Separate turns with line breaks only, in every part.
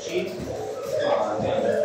sheet. Uh,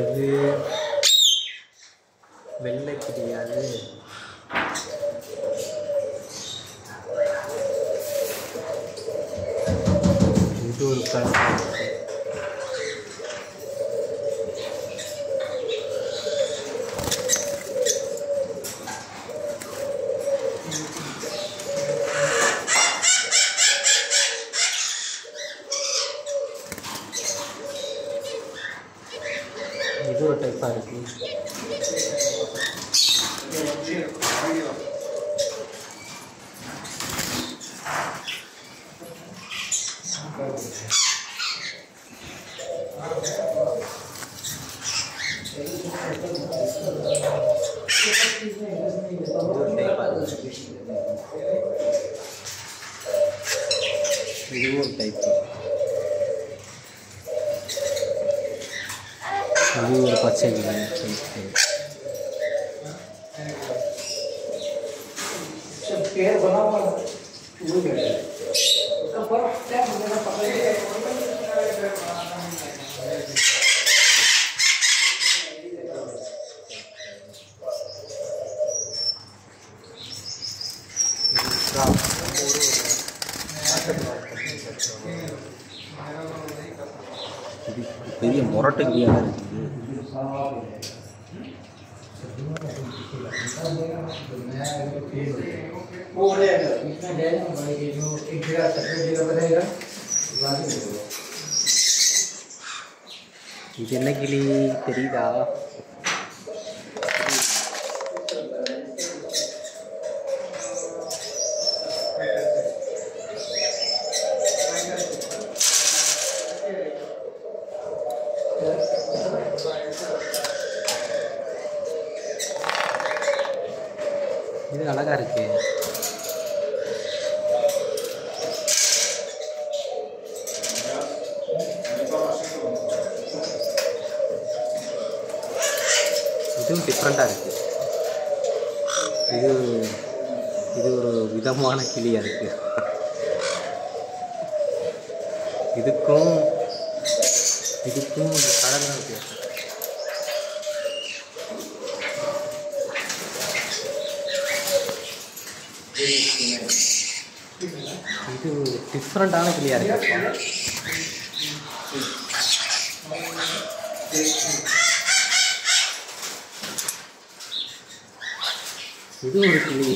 இது வெள்ளை கிடையாது இது ஒரு கருத்து இது ஒரு டைப்பாக இருக்குது இது ஒரு अभी और पछे बना
हुआ பெரிய முரட்டு கிளியாக இருக்குது
இது என்ன கிளி தெரியுதா இது அழகா இருக்கு. இதுவும் டிஃப்ரெண்ட்டாக இருக்கு. இது இது ஒரு விதமான கிளியாக இருக்கு இதுக்கும் இதுக்கும் கலர் தான் வித்தியாசம். இது டிஃப்ரெண்ட்டான கிளியாக இருக்கு. இது ஒரு கிளி.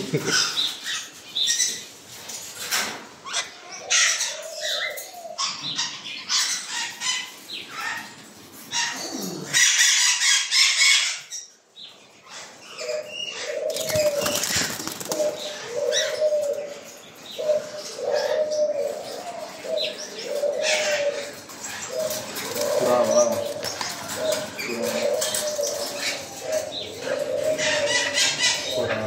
புறாவா
புறா.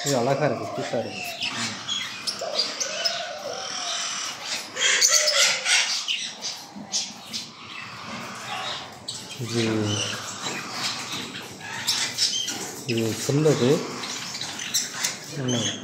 இது அழகா இருக்கு புதுசாக இருக்கு இது இது சொல்லுது 嗯。